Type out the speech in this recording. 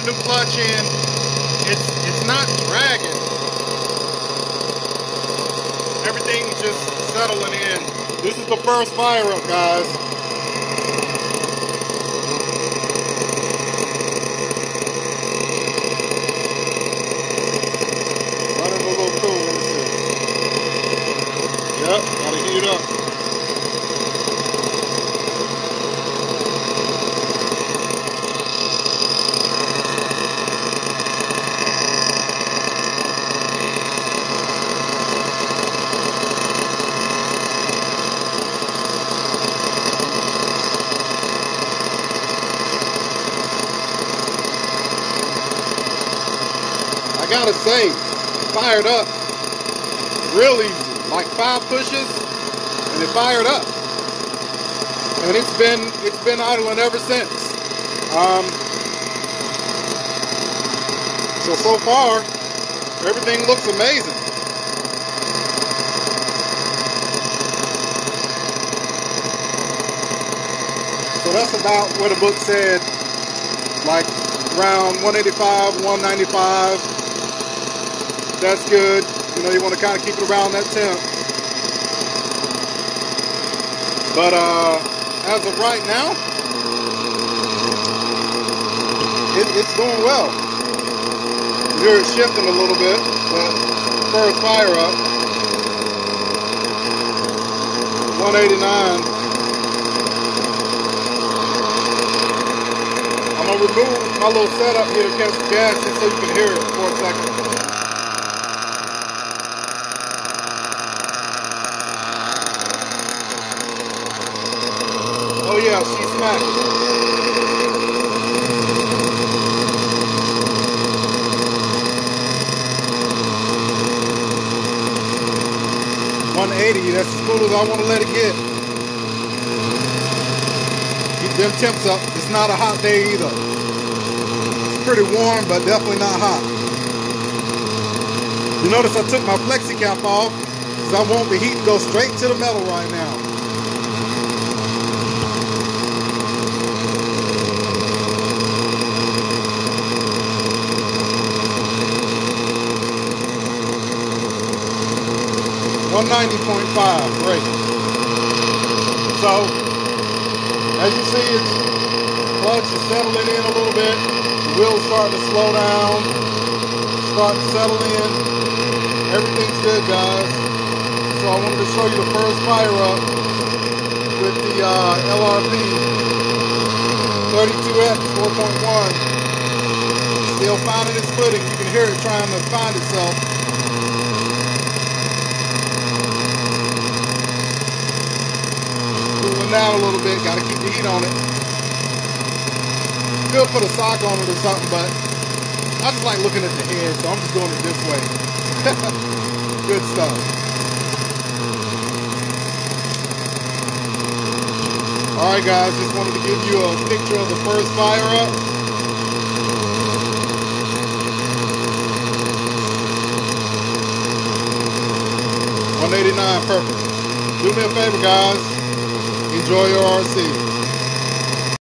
clutch in, it's it's not dragging. Everything's just settling in. This is the first fire up, guys. Running a little cool, let me see. Yep, gotta heat it up. I gotta say, fired up real easy. Like five pushes, and it fired up. And it's been it's been idling ever since. Um, so so far, everything looks amazing. So that's about what the book said, like around 185, 195. That's good. You know, you want to kind of keep it around that temp. But uh, as of right now, it, it's doing well. You hear it shifting a little bit, but first fire up, 189. I'm gonna remove my little setup here to catch the gas just so you can hear it for a second. Yeah, she eighty. That's as cool as I want to let it get. Keep them temps up. It's not a hot day either. It's pretty warm, but definitely not hot. You notice I took my flexi cap off, because I want the heat to go straight to the metal right now. Ninety point five, great. So, as you see, it's clutch is settling in a little bit. The wheels starting to slow down, starting to settle in. Everything's good, guys. So I wanted to show you the first fire up with the uh, LRP 32X 4.1. Still finding its footing. You can hear it trying to find itself. Down a little bit. Got to keep the heat on it. Could put a sock on it or something, but I just like looking at the head, so I'm just doing it this way. Good stuff. Alright guys, just wanted to give you a picture of the first fire up. One eighty nine perfect. Do me a favor guys. Enjoy your RC.